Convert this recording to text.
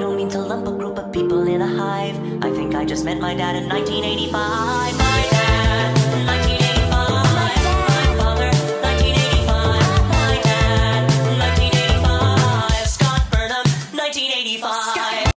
don't mean to lump a group of people in a hive. I think I just met my dad in 1985. My dad, 1985. Scott Burnham, 1985. Scott